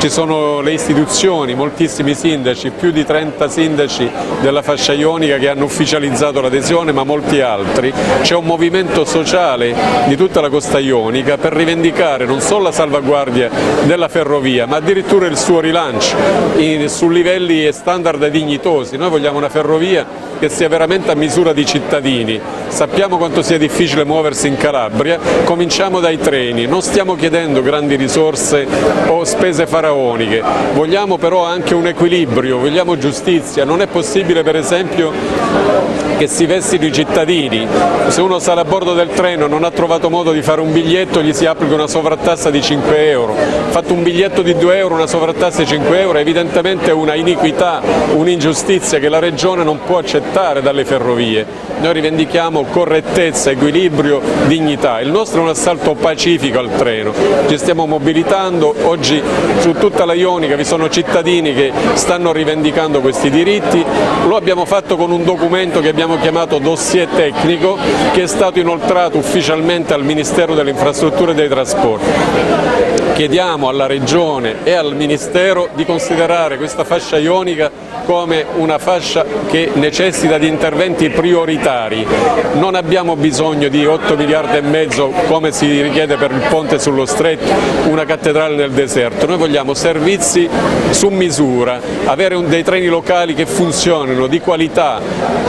ci sono le istituzioni, moltissimi sindaci, più di 30 sindaci della fascia ionica che hanno ufficializzato l'adesione ma molti altri, c'è un movimento sociale di tutta la costa ionica per rivendicare non solo la salvaguardia della ferrovia ma addirittura il suo rilancio su livelli e standard dignitosi, noi vogliamo una ferrovia che sia veramente a misura di cittadini, sappiamo quanto sia difficile muoversi in Calabria, cominciamo dai treni, non stiamo chiedendo grandi risorse o spese faraoniche, vogliamo però anche un equilibrio, vogliamo giustizia, non è possibile per esempio che si vestino i cittadini, se uno sale a bordo del treno e non ha trovato modo di fare un biglietto gli si applica una sovrattassa di 5 euro, fatto un biglietto di 2 euro, una sovrattassa di 5 euro, evidentemente è una iniquità, un'ingiustizia che la Regione non può accettare dalle ferrovie. Noi rivendichiamo correttezza, equilibrio, dignità. Il nostro è un assalto pacifico al treno, ci stiamo mobilitando, oggi su tutta la Ionica vi sono cittadini che stanno rivendicando questi diritti, lo abbiamo fatto con un documento che abbiamo abbiamo chiamato dossier tecnico che è stato inoltrato ufficialmente al Ministero delle Infrastrutture e dei Trasporti. Chiediamo alla Regione e al Ministero di considerare questa fascia ionica come una fascia che necessita di interventi prioritari. Non abbiamo bisogno di 8 miliardi e mezzo come si richiede per il ponte sullo stretto, una cattedrale nel deserto. Noi vogliamo servizi su misura, avere dei treni locali che funzionino, di qualità,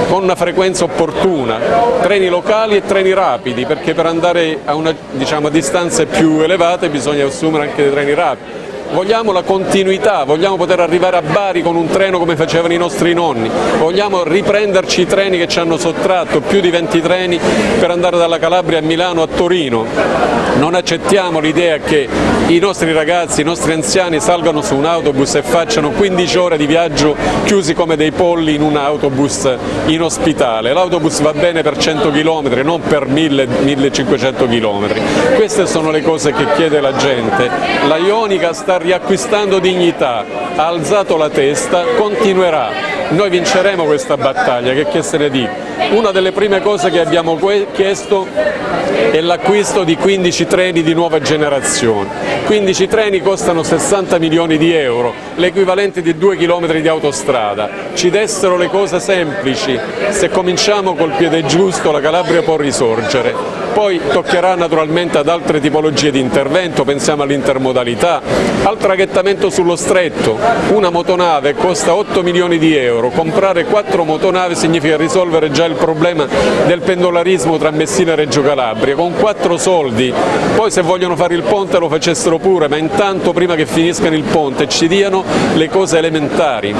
con una frequenza opportuna, treni locali e treni rapidi, perché per andare a, una, diciamo, a distanze più elevate bisogna assumere anche dei treni rapidi vogliamo la continuità, vogliamo poter arrivare a Bari con un treno come facevano i nostri nonni, vogliamo riprenderci i treni che ci hanno sottratto, più di 20 treni per andare dalla Calabria a Milano a Torino. Non accettiamo l'idea che i nostri ragazzi, i nostri anziani salgano su un autobus e facciano 15 ore di viaggio chiusi come dei polli in un autobus in ospitale. L'autobus va bene per 100 km, non per 1000-1500 km. Queste sono le cose che chiede la gente. La Ionica sta riacquistando dignità, ha alzato la testa, continuerà. Noi vinceremo questa battaglia, che, che se ne dica. Una delle prime cose che abbiamo chiesto è l'acquisto di 15 treni di nuova generazione. 15 treni costano 60 milioni di euro, l'equivalente di 2 km di autostrada. Ci dessero le cose semplici, se cominciamo col piede giusto la Calabria può risorgere poi toccherà naturalmente ad altre tipologie di intervento, pensiamo all'intermodalità, al traghettamento sullo stretto, una motonave costa 8 milioni di euro, comprare 4 motonave significa risolvere già il problema del pendolarismo tra Messina e Reggio Calabria, con 4 soldi, poi se vogliono fare il ponte lo facessero pure, ma intanto prima che finiscano il ponte ci diano le cose elementari.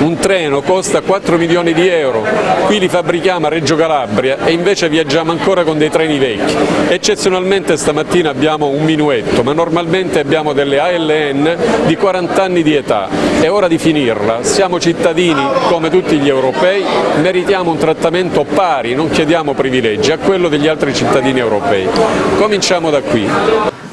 Un treno costa 4 milioni di euro, qui li fabbrichiamo a Reggio Calabria e invece viaggiamo ancora con dei treni vecchi. Eccezionalmente stamattina abbiamo un minuetto, ma normalmente abbiamo delle ALN di 40 anni di età. È ora di finirla, siamo cittadini come tutti gli europei, meritiamo un trattamento pari, non chiediamo privilegi, a quello degli altri cittadini europei. Cominciamo da qui.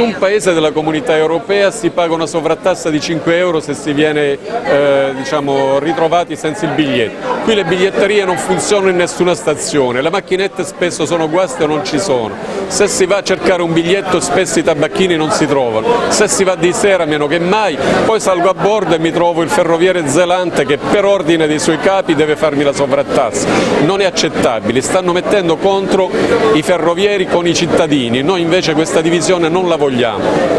Nessun paese della comunità europea si paga una sovrattassa di 5 euro se si viene eh, diciamo, ritrovati senza il biglietto. Qui le biglietterie non funzionano in nessuna stazione, le macchinette spesso sono guaste o non ci sono. Se si va a cercare un biglietto spesso i tabacchini non si trovano, se si va di sera meno che mai, poi salgo a bordo e mi trovo il ferroviere zelante che per ordine dei suoi capi deve farmi la sovrattassa. Non è accettabile, stanno mettendo contro i ferrovieri con i cittadini, noi invece questa divisione non la vogliamo.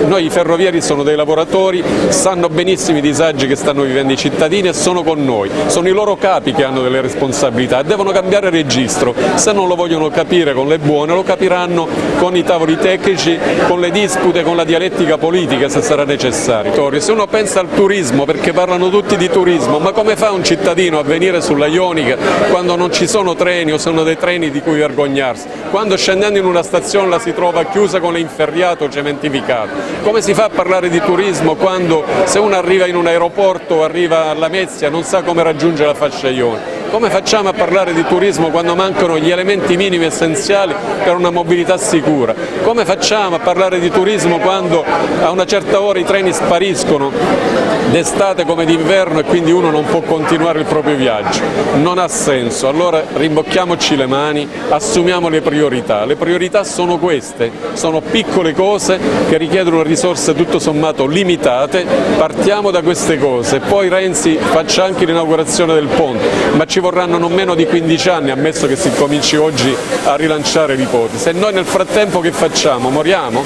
Noi i ferrovieri sono dei lavoratori, sanno benissimo i disagi che stanno vivendo i cittadini e sono con noi, sono i loro capi che hanno delle responsabilità e devono cambiare registro, se non lo vogliono capire con le buone lo capiranno con i tavoli tecnici, con le dispute, con la dialettica politica se sarà necessario. Se uno pensa al turismo, perché parlano tutti di turismo, ma come fa un cittadino a venire sulla Ionica quando non ci sono treni o sono dei treni di cui vergognarsi? Quando scendendo in una stazione la si trova chiusa con le inferriate o cementificato. Come si fa a parlare di turismo quando se uno arriva in un aeroporto arriva alla Lamezia non sa come raggiungere la fascia Ione? Come facciamo a parlare di turismo quando mancano gli elementi minimi essenziali per una mobilità sicura? Come facciamo a parlare di turismo quando a una certa ora i treni spariscono d'estate come d'inverno e quindi uno non può continuare il proprio viaggio? Non ha senso, allora rimbocchiamoci le mani, assumiamo le priorità. Le priorità sono queste, sono piccole cose che richiedono risorse tutto sommato limitate, partiamo da queste cose, poi Renzi faccia anche l'inaugurazione del ponte, ma ci vorranno non meno di 15 anni, ammesso che si cominci oggi a rilanciare l'ipotesi. E noi nel frattempo che facciamo? Moriamo?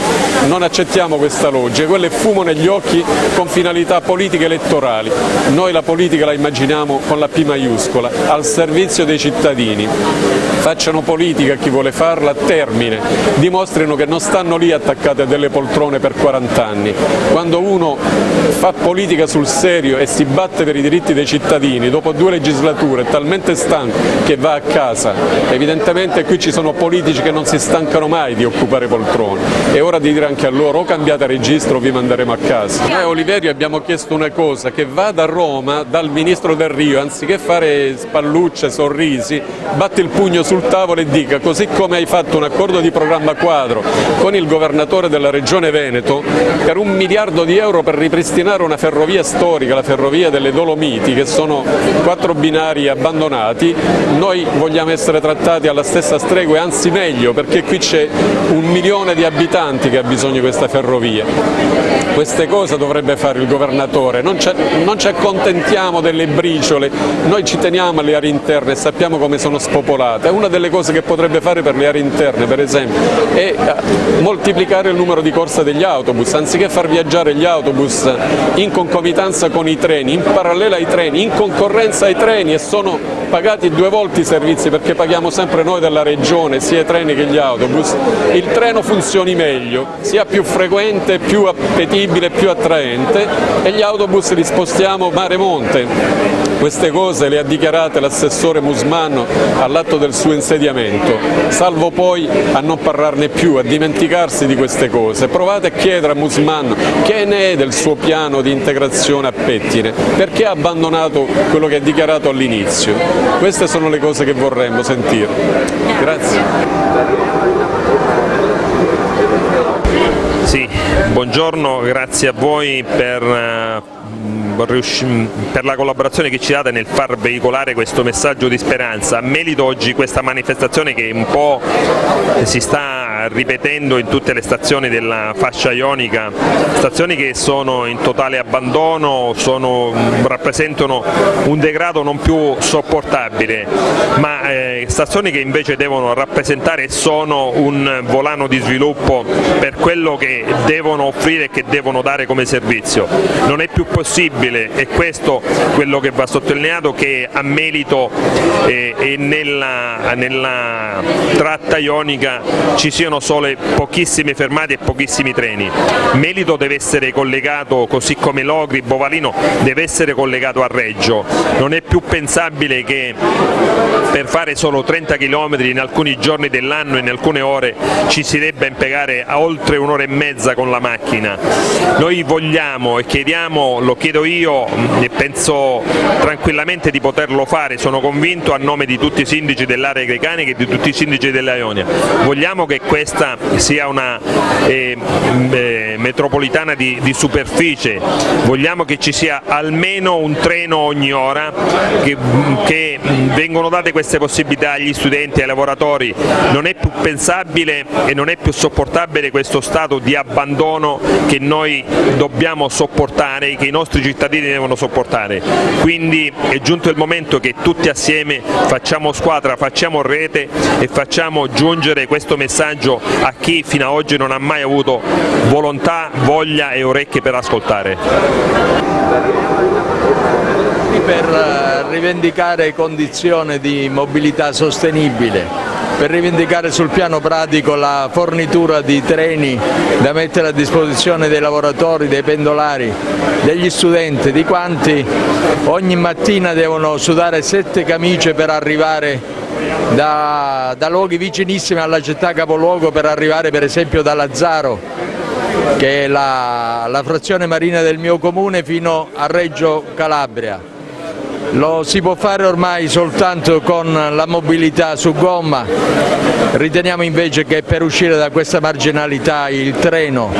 Non accettiamo questa logica, quello è fumo negli occhi con finalità politiche elettorali. Noi la politica la immaginiamo con la P maiuscola, al servizio dei cittadini. Facciano politica chi vuole farla a termine, dimostrino che non stanno lì attaccate a delle poltrone per 40 anni. Quando uno fa politica sul serio e si batte per i diritti dei cittadini, dopo due legislature è talmente stanco che va a casa. Evidentemente qui ci sono politici che non si stancano mai di occupare poltrone. È ora di dire anche a loro o cambiate registro o vi manderemo a casa. Noi a Oliverio abbiamo chiesto una cosa, che vada a Roma dal Ministro del Rio, anziché fare spallucce, sorrisi, batti il pugno sul tavolo e dica così come hai fatto un accordo di programma quadro con il governatore della regione Veneto per un miliardo di euro per ripristinare una ferrovia storica, la ferrovia delle Dolomiti, che sono quattro binari abbandonati, noi vogliamo essere trattati alla stessa stregua e anzi meglio perché qui c'è un milione di abitanti che ha bisogno di questa ferrovia. Queste cose dovrebbe fare il governatore, non, non ci accontentiamo delle briciole, noi ci teniamo alle aree interne e sappiamo come sono spopolate. Una delle cose che potrebbe fare per le aree interne, per esempio, è eh, moltiplicare il numero di corsa degli autobus, anziché far viaggiare gli autobus in concomitanza con i treni, in parallelo ai treni, in concorrenza ai treni e sono pagati due volte i servizi perché paghiamo sempre noi della regione, sia i treni che gli autobus, il treno funzioni meglio, sia più frequente, più appetibile, più attraente e gli autobus li spostiamo mare-monte. Queste cose le ha dichiarate l'assessore Musman all'atto del suo insediamento, salvo poi a non parlarne più, a dimenticarsi di queste cose. Provate a chiedere a Musman che ne è del suo piano di integrazione a pettine, perché ha abbandonato quello che ha dichiarato all'inizio. Queste sono le cose che vorremmo sentire. Grazie. Sì, buongiorno, grazie a voi per per la collaborazione che ci date nel far veicolare questo messaggio di speranza. Merito oggi questa manifestazione che un po' si sta ripetendo in tutte le stazioni della fascia ionica, stazioni che sono in totale abbandono, sono, rappresentano un degrado non più sopportabile, ma eh, stazioni che invece devono rappresentare e sono un volano di sviluppo per quello che devono offrire e che devono dare come servizio. Non è più possibile, e questo quello che va sottolineato, che a Melito eh, e nella, nella tratta ionica ci siano solo pochissime fermate e pochissimi treni. Melito deve essere collegato, così come Logri, Bovalino, deve essere collegato a Reggio. Non è più pensabile che per fare solo 30 km in alcuni giorni dell'anno, in alcune ore, ci si debba impiegare a oltre un'ora e mezza con la macchina. Noi vogliamo e chiediamo, lo chiedo io e penso tranquillamente di poterlo fare, sono convinto a nome di tutti i sindaci dell'area grecanica e di tutti i sindaci della Ionia. Vogliamo che questa sia una eh, eh, metropolitana di, di, superficie, vogliamo che ci sia almeno un treno ogni ora, che, che vengono date queste possibilità agli studenti e ai lavoratori, non è più pensabile e non è più sopportabile questo stato di abbandono che noi dobbiamo sopportare e che i nostri cittadini devono sopportare. Quindi è giunto il momento che tutti assieme facciamo squadra, facciamo rete e facciamo giungere questo messaggio a chi fino ad oggi non ha mai avuto volontà, voglia e orecchie per ascoltare. Per eh, rivendicare condizioni di mobilità sostenibile per rivendicare sul piano pratico la fornitura di treni da mettere a disposizione dei lavoratori, dei pendolari, degli studenti, di quanti ogni mattina devono sudare sette camicie per arrivare da, da luoghi vicinissimi alla città capoluogo per arrivare per esempio da Lazzaro che è la, la frazione marina del mio comune fino a Reggio Calabria lo si può fare ormai soltanto con la mobilità su gomma, riteniamo invece che per uscire da questa marginalità il treno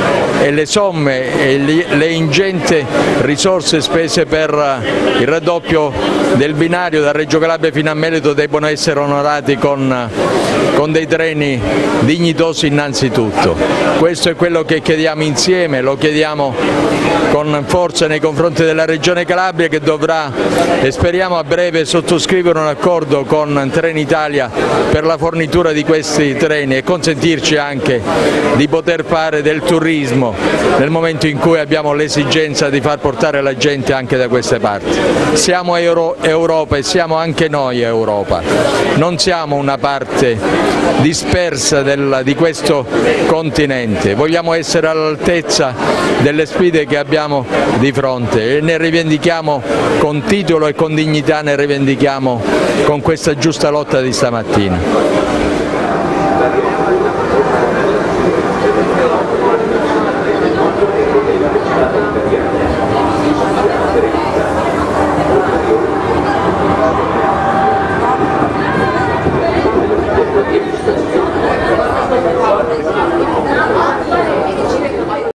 e le somme e le ingenti risorse spese per il raddoppio del binario da Reggio Calabria fino a Meleto debbano essere onorati con, con dei treni dignitosi innanzitutto. Questo è quello che chiediamo insieme, lo chiediamo con forza nei confronti della Regione Calabria che dovrà e speriamo a breve sottoscrivere un accordo con Trenitalia per la fornitura di questi treni e consentirci anche di poter fare del turismo nel momento in cui abbiamo l'esigenza di far portare la gente anche da queste parti. Siamo Euro Europa e siamo anche noi Europa, non siamo una parte dispersa del, di questo continente, vogliamo essere all'altezza delle sfide che abbiamo di fronte e ne rivendichiamo con titolo e con dignità, ne rivendichiamo con questa giusta lotta di stamattina.